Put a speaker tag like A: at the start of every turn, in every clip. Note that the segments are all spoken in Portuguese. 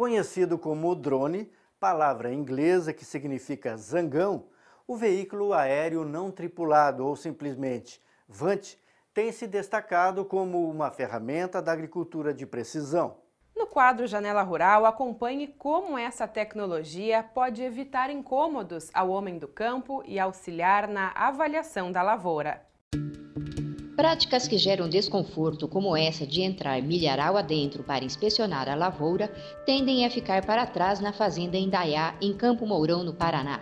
A: Conhecido como drone, palavra inglesa que significa zangão, o veículo aéreo não tripulado ou simplesmente VANT tem se destacado como uma ferramenta da agricultura de precisão.
B: No quadro Janela Rural, acompanhe como essa tecnologia pode evitar incômodos ao homem do campo e auxiliar na avaliação da lavoura.
C: Práticas que geram desconforto, como essa de entrar milharal adentro para inspecionar a lavoura, tendem a ficar para trás na fazenda Indaiá, em Campo Mourão, no Paraná.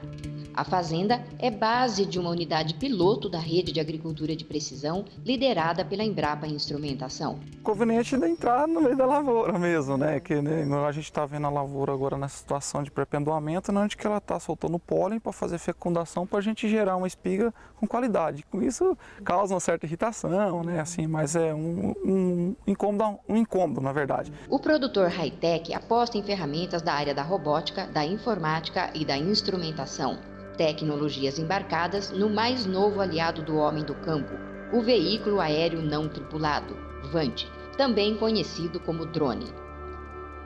C: A fazenda é base de uma unidade piloto da rede de agricultura de precisão, liderada pela Embrapa Instrumentação.
D: Conveniente de entrar no meio da lavoura mesmo, né? Que né, a gente está vendo a lavoura agora nessa situação de pré-pendoamento, né, onde que ela está soltando pólen para fazer fecundação para a gente gerar uma espiga com qualidade. Com isso causa uma certa irritação, né? Assim, mas é um, um, incômodo, um incômodo, na verdade.
C: O produtor high-tech aposta em ferramentas da área da robótica, da informática e da instrumentação tecnologias embarcadas no mais novo aliado do homem do campo, o veículo aéreo não tripulado, VANT, também conhecido como drone.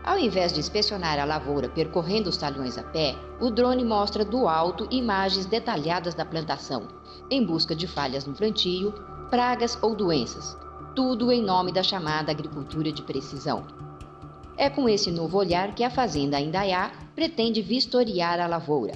C: Ao invés de inspecionar a lavoura percorrendo os talhões a pé, o drone mostra do alto imagens detalhadas da plantação, em busca de falhas no plantio, pragas ou doenças, tudo em nome da chamada agricultura de precisão. É com esse novo olhar que a Fazenda Indaiá pretende vistoriar a lavoura,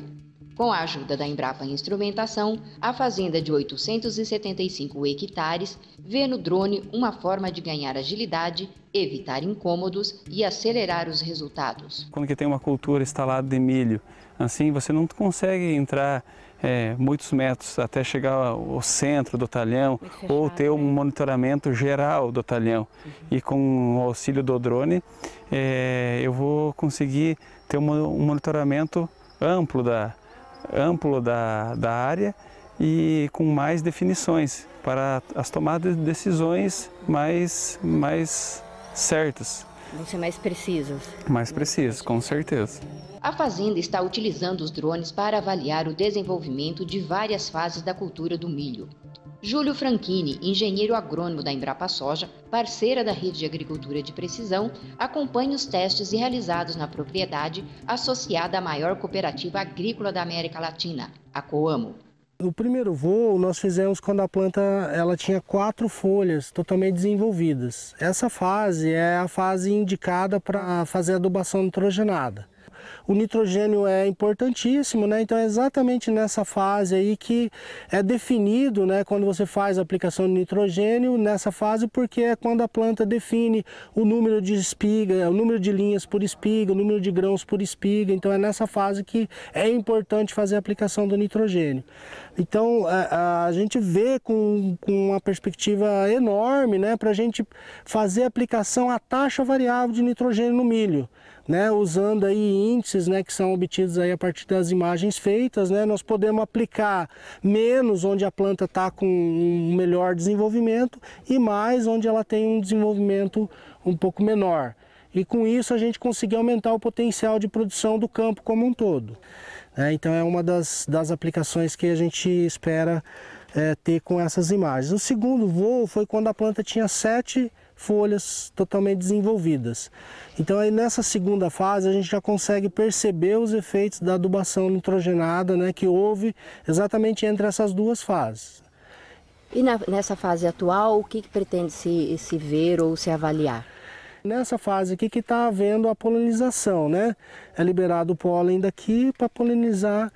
C: com a ajuda da Embrapa Instrumentação, a fazenda de 875 hectares vê no drone uma forma de ganhar agilidade, evitar incômodos e acelerar os resultados.
D: Quando que tem uma cultura instalada de milho, assim você não consegue entrar é, muitos metros até chegar ao centro do talhão fechado, ou ter um né? monitoramento geral do talhão. Uhum. E com o auxílio do drone, é, eu vou conseguir ter um, um monitoramento amplo da, amplo da, da área e com mais definições para as tomadas de decisões mais, mais certas.
C: Vão ser mais precisas.
D: Mais precisas, com certeza.
C: A Fazenda está utilizando os drones para avaliar o desenvolvimento de várias fases da cultura do milho. Júlio Franchini, engenheiro agrônomo da Embrapa Soja, parceira da Rede de Agricultura de Precisão, acompanha os testes realizados na propriedade associada à maior cooperativa agrícola da América Latina, a Coamo.
E: O primeiro voo nós fizemos quando a planta ela tinha quatro folhas totalmente desenvolvidas. Essa fase é a fase indicada para fazer adubação nitrogenada. O nitrogênio é importantíssimo, né? Então é exatamente nessa fase aí que é definido, né? Quando você faz a aplicação de nitrogênio, nessa fase, porque é quando a planta define o número de espiga, o número de linhas por espiga, o número de grãos por espiga. Então é nessa fase que é importante fazer a aplicação do nitrogênio. Então a, a gente vê com, com uma perspectiva enorme, né? Para a gente fazer a aplicação a taxa variável de nitrogênio no milho né, usando aí índices né, que são obtidos aí a partir das imagens feitas, né, nós podemos aplicar menos onde a planta está com um melhor desenvolvimento e mais onde ela tem um desenvolvimento um pouco menor. E com isso a gente conseguir aumentar o potencial de produção do campo como um todo. É, então é uma das, das aplicações que a gente espera é, ter com essas imagens. O segundo voo foi quando a planta tinha sete folhas totalmente desenvolvidas. Então aí nessa segunda fase a gente já consegue perceber os efeitos da adubação nitrogenada né, que houve exatamente entre essas duas fases.
C: E na, nessa fase atual, o que, que pretende se, se ver ou se avaliar?
E: Nessa fase aqui que está havendo a polinização, né? É liberado o pólen daqui para polinizar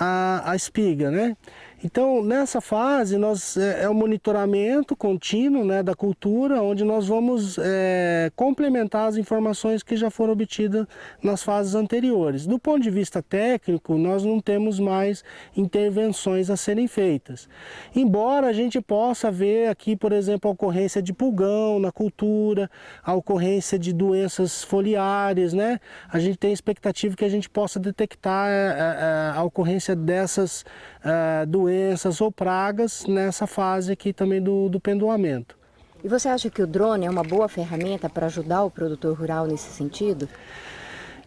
E: a, a espiga, né? Então, nessa fase, nós, é, é o monitoramento contínuo né, da cultura, onde nós vamos é, complementar as informações que já foram obtidas nas fases anteriores. Do ponto de vista técnico, nós não temos mais intervenções a serem feitas. Embora a gente possa ver aqui, por exemplo, a ocorrência de pulgão na cultura, a ocorrência de doenças foliares, né? A gente tem expectativa que a gente possa detectar é, é, a ocorrência dessas uh, doenças ou pragas nessa fase aqui também do, do pendoamento.
C: E você acha que o drone é uma boa ferramenta para ajudar o produtor rural nesse sentido?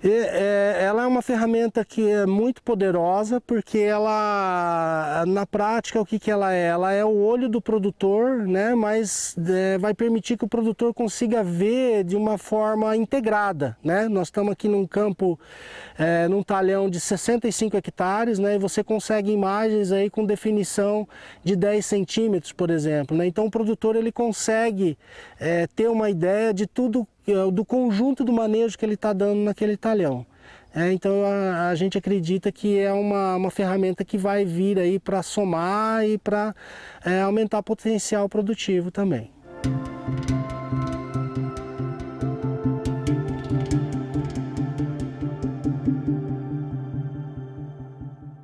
E: É, ela é uma ferramenta que é muito poderosa porque ela, na prática, o que, que ela é? Ela é o olho do produtor, né? mas é, vai permitir que o produtor consiga ver de uma forma integrada. Né? Nós estamos aqui num campo, é, num talhão de 65 hectares, né? e você consegue imagens aí com definição de 10 centímetros, por exemplo. Né? Então o produtor ele consegue é, ter uma ideia de tudo do conjunto do manejo que ele está dando naquele talhão. É, então a, a, gente acredita que é uma, uma ferramenta que vai vir aí para somar e para é, aumentar o potencial produtivo também.